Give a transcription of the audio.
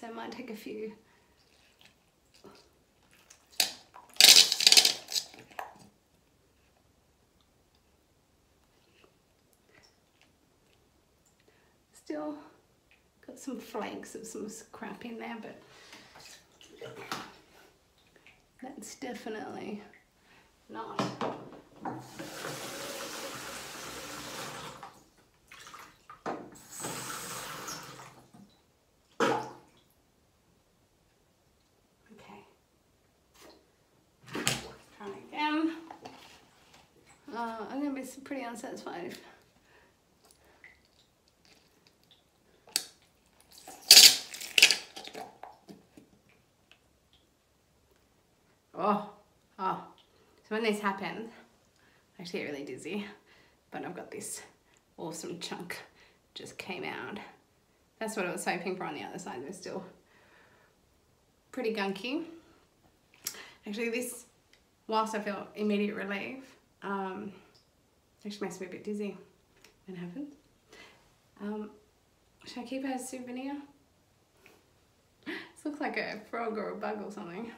so it might take a few. Still got some flakes of some crap in there, but that's definitely not. Uh, I'm to be pretty unsatisfied Oh, oh. So when this happened, I actually get really dizzy, but I've got this awesome chunk just came out. That's what I was hoping for on the other side. They're still pretty gunky. Actually, this, whilst I feel immediate relief, um, actually makes me a bit dizzy when it happens. Um, should I keep it as a souvenir? This looks like a frog or a bug or something.